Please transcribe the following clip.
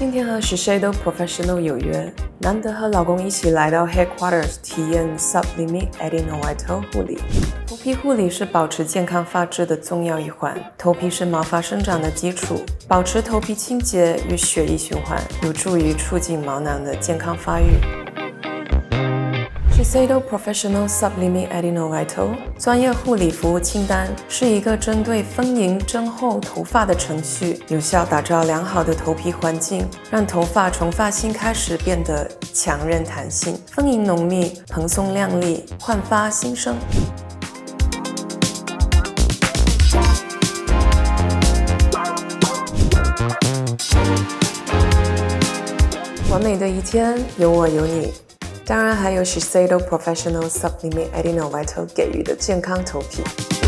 今天和 Shiseido Professional 有约，难得和老公一起来到 Headquarters 体验 Sublimate Adenovital 护理。头皮护理是保持健康发质的重要一环。头皮是毛发生长的基础，保持头皮清洁与血液循环，有助于促进毛囊的健康发育。Shiseido Professional Sublimate Adenovital 专业护理服务清单是一个针对丰盈增厚头发的程序，有效打造良好的头皮环境，让头发从发型开始变得强韧弹性、丰盈浓密、蓬松亮丽、焕发新生。完美的一天，有我有你。当然还有 Shiseido Professional Sublimate Adenovital 给予的健康头皮。